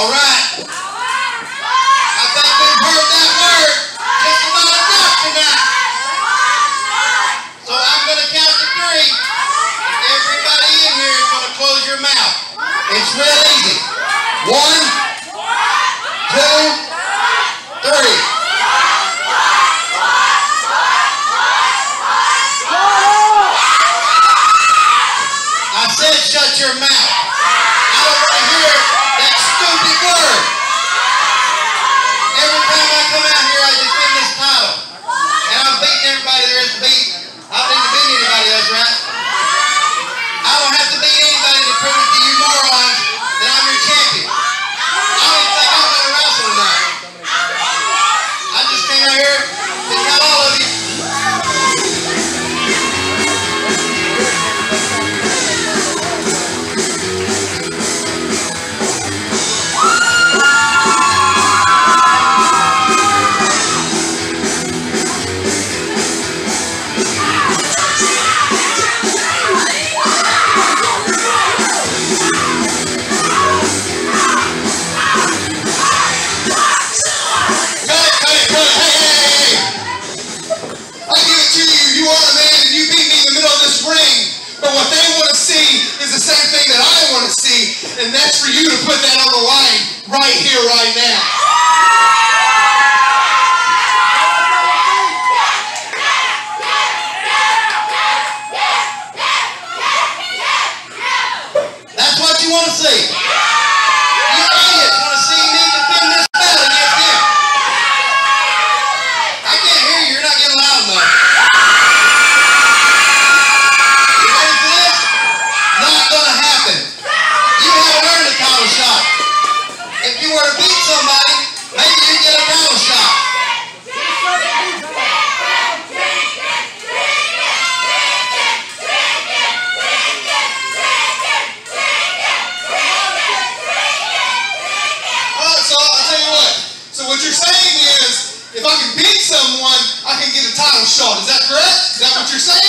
All right. Give it here right now. That's what you want to see. can beat someone, I can get a title shot. Is that correct? Is that what you're saying?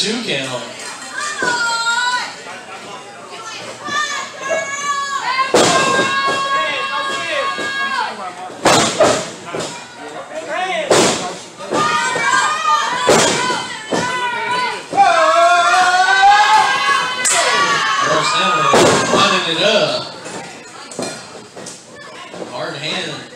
toucan on. It up. Hard hand.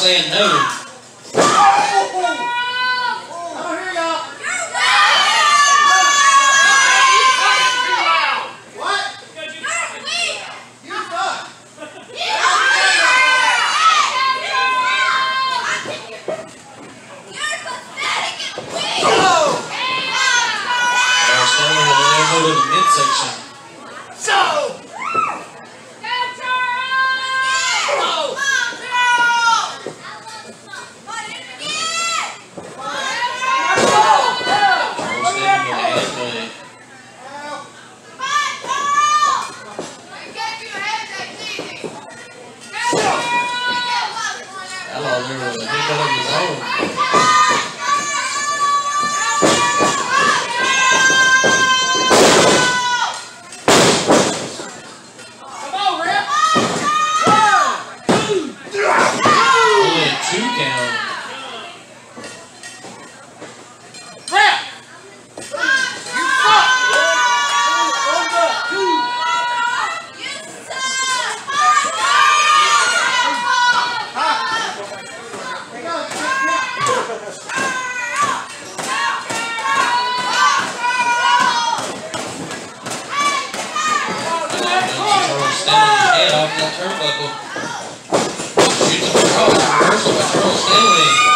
saying no. from Stanley's head off the turnbuckle. Shoots a reversal by Charles Stanley.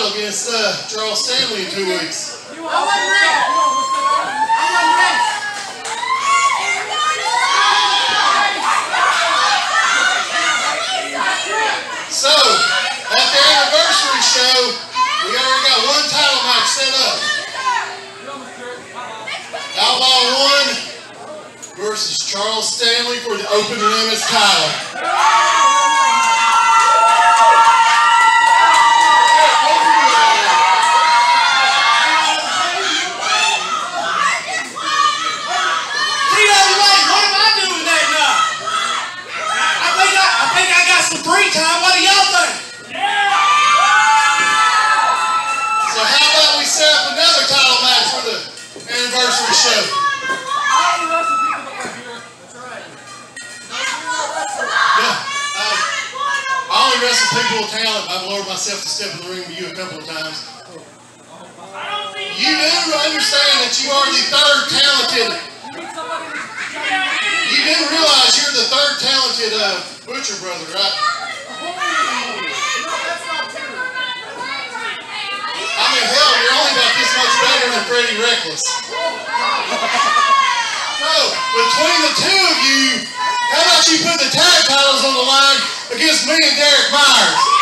Title against uh, Charles Stanley in two weeks. So, at the anniversary show, we already got one title match set up. Outlaw 1 versus Charles Stanley for the Open Limits title. Only wrestle people with talent. I've lowered myself to step in the ring with you a couple of times. You do understand that you are the third talented. You do realize you're the third talented uh, Butcher brother, right? I mean, hell, you're only about this much better than Freddie Reckless. So, between the two of you, how about you put the tag titles on the line against me and Derek Myers?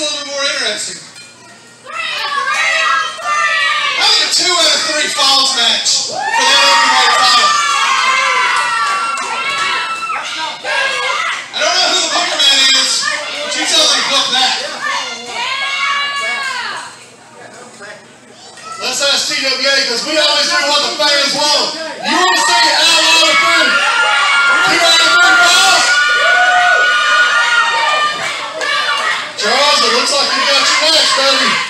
A little bit more interesting. How about a two out of three falls match for that openweight title? I don't know who the booker man is, but you tell them book that. Let's ask TWA because we always do what the fans want. You want to see Outlaw the Food? Two out of three balls? Charles, it looks like you got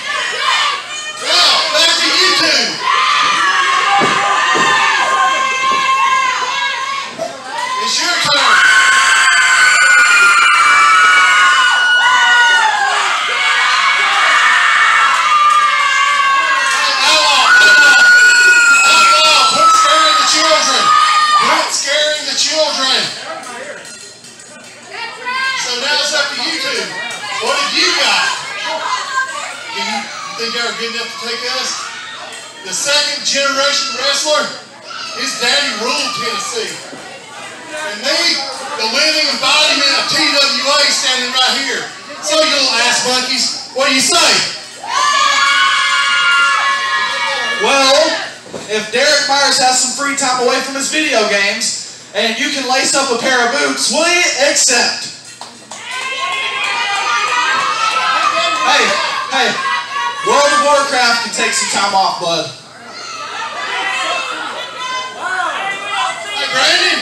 Tennessee. And me, the living embodiment of TWA standing right here. So you little ass monkeys, what do you say? Well, if Derek Myers has some free time away from his video games, and you can lace up a pair of boots, will you accept? Hey, hey, World of Warcraft can take some time off, bud. Brandon,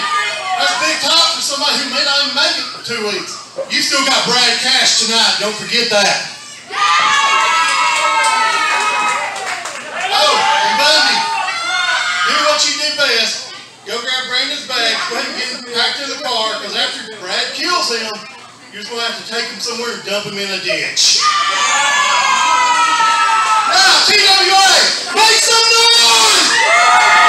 that's big talk for somebody who may not even make it for two weeks. You still got Brad Cash tonight. Don't forget that. Oh, and Bundy, do what you do best. Go grab Brandon's bag, go ahead and get him back to the car, because after Brad kills him, you're just going to have to take him somewhere and dump him in a ditch. Now, TWA, make some noise!